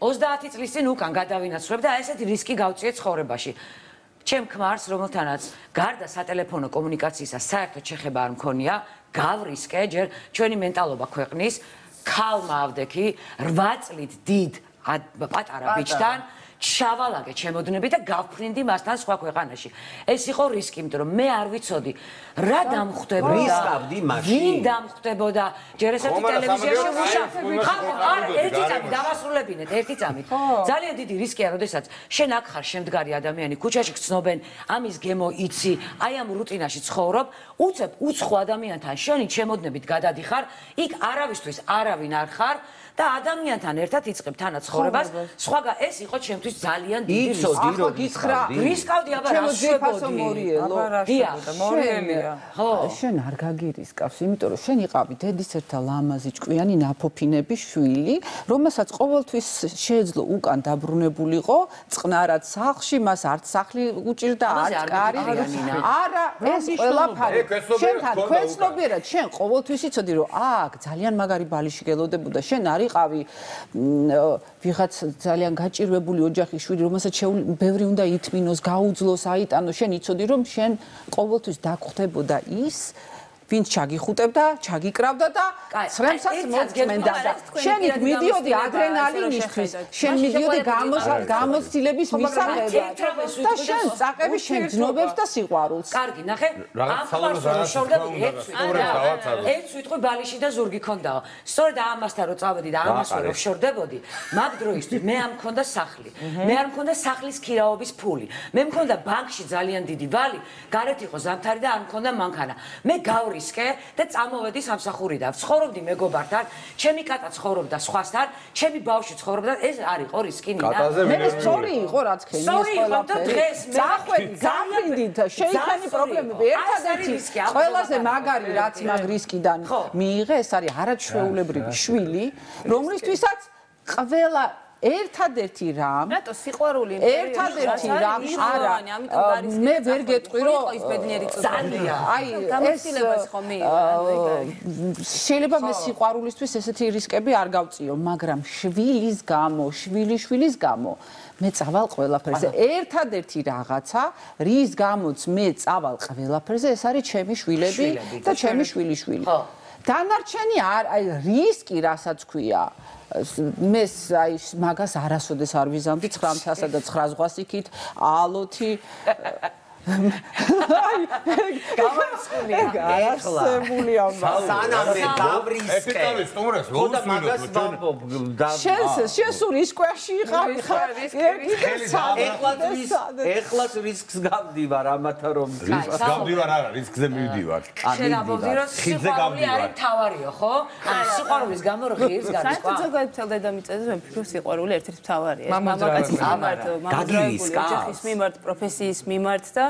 30 წლის წინ უკან გადავინაცვლებ და ესეთი რისკი გავწიე ცხოვრებაში. ჩემ ქმარს, რომელთანაც გარდა სატელეფონო კომუნიკაციისა საერთოდ შეხება არ მქონია, გავრისკე ჯერ ჩვენი მენტალობა ქვეყნის ქალმა ავდექი 8 წლით დიდ პატარა ბიჭთან ჩავალაგე ჩემოდნები და გავფრინდი მასთან სხვა ქვეყანაში. ეს იყო რისკი, იმიტომ რომ მე არ ვიცოდი რა დამხვდებოდა. რისკავდი მაშინ. ვინ დამხვდებოდა? ჯერ ესეთი ტელევიზიაში მუშაობ. ხახო, არა, ერთი წამი დავასრულებინეთ, ერთი წამი. ძალიან დიდი რისკია, როდესაც შენ აქ ხარ შემდგარი ადამიანი, ქუჩაში გწნობენ, ამის გემო იცი, აი ამ რუტინაში ცხოვრობ, უცებ უცხო ადამიანთან შენი ჩემოდნებით გადადიხარ, იქ არავისთვის არავინ არ ხარ. და ადამიანთან ერთად იწყებ თანაცხოვრებას. სხვაგან ეს იყო ჩემთვის ძალიან დიდი რისკი. რომ გიცხრა. რისკავდი აბა რა შვებოდი. მორიელო. დია, მორიელია. ხო. შენ არ გაგირისკავს, იმიტომ რომ შენ იყავი დედის ერთა ლამაზი ჭკვიანი ნაფოფინების შვილი, რომელსაც ყოველთვის შეეძლო უკან დაბრუნებულიყო, წყნარად სახლში, მას არც სახლი უჭირდა, არც კარი. არა, ეს ყველაფერი. შენთან ქვეცნობიერად შენ ყოველთვის იცოდი რომ აქ ძალიან მაგარი ბალიში გელოდებოდა, შენ არის ვიყავი ვიღაც ძალიან გაჭირვებული ოჯახის შვილი, რომელსაც ბევრი უნდა ითმინოს, გაუძლოს, აიტანოს, შენ იცოდი რომ შენ ყოველთვის დაგხვდებოდა ის ვინც ჩაგიხუტებდა, ჩაგიკრავდა და ცრემსაც მოწმენდა და შენ იქ მიდიოდი ადრენალინისთვის, შენ მიდიოდი გამოცდილების მისაღებად და შენ წაყები შენ ძნობებს და სიყვარულს. კარგი, ნახე, ამ ფარს შორდები ერთ სიტყვი ბალიში და ზურგი ქონდაო. სწორედ ამასთან რო წავედი და ამას რო შორდებოდი, მაგ დროისთვის? მე ამ მქონდა სახლი. მე არ მქონდა სახლის ქირაობის ფული. მე მქონდა ბანკში ძალიან დიდი ვალი, გარეთ იყო ზამთარი და არ მქონდა მანქანა. მე გავრი მოვისკე და წამოვედი სამსახურიდან. ცხოვრობდი მეგობართან, ჩემი კატა ცხოვრობდა სხვასთან, ჩემი ბავშვი ცხოვრობდა, ეს არ იყო რისკი მინდა. მე სწორი იყო რაც ხენი ეს ყველაფერი. წახვედი, გაფრინდით, შეიქმნი პრობლემები. ერთადერთი ყველაზე მაგარი რაც მაგ რისკიდან მიიღე, ეს არის არაჩვეულებრივი შვილი, რომლისთვისაც ყველა ერთადერთი რამ რატო სიყვარული ერთადერთი რამ არა მე ვერ გეტყვი რომ ის ბედნიერი წუთია აი გამოცდილებას ხომ შეიძლება მე სიყვარულისთვის ესეთი რისკები არ გავწიო მაგრამ შვილის გამო შვილი შვილის გამო მე წავალ ყველაფერზე. ერთადერთი რაღაცა რის გამოც მე წავალ ყველაფერზე ეს არის ჩემი შვილები და ჩემი შვილიშვილი. დანარჩენი არ აი რისკი რასაც ქვია მე აი მაგას არასოდეს არ ვიზამდი 900-სა და 9 ზღვას იქით ალოთი გამარცხულია გარასებული ამბა სანამ მე დავრისკე ეფექტური სტუმრას როუს მაგას ვამბობ შენს შენს რისკვაში იყავი ხარ? ეხლაც ვის ეხლაც რისკს გავდივარ ამათა რომ რისკს გავდივარ არა რისკზე მივდივარ. შენ ამბობდი რომ სიყვარული არის თავარიო ხო? ან სიყვარულის გამო ღირს გადის საერთოდ ზოგადად თელ დედამიწაზე მე ფიქრობ სიყვარული ერთ-ერთი თავარია მამაკაცის მიმართ მამაკაცის ოჯახის მიმართ პროფესიის მიმართ და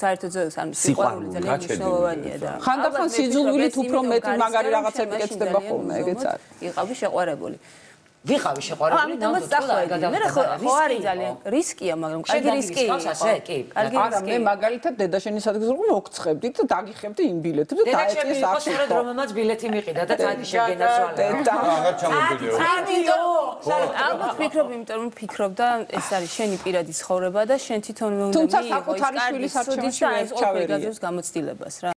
საერთოდ ან სიყვარული ძალიან მნიშვნელოვანია და ხანდახან სიძულვილით უფრო მეტი მაგარი რაღაცები კეთდება ხოლმე ეგეც არის. იყავი შეყვარებული ვიყავი შეყვარებული ნამდვილად მე ხო ხო არის ძალიან რისკია მაგრამ კარგი რისკია ასე კი. არა მე მაგალითად დედაშენის ადგილზე რომ მოგწხებდი და დაგიხებდი იმ ბილეთებს და დაეწეს ახში დედაჩემი დრომამაც ბილეთი მიყიდა და წადი შეგენაცვალა და აღარ ჩამოვიდეო წადიო ალბათ ფიქრობ იმიტომ რომ ფიქრობ და ეს არის შენი პირადი ცხოვრება და შენ თვითონ უნდა მიიღო ის კარგი სუდი და ეს ოპერგაზებს გამოცდილებას რა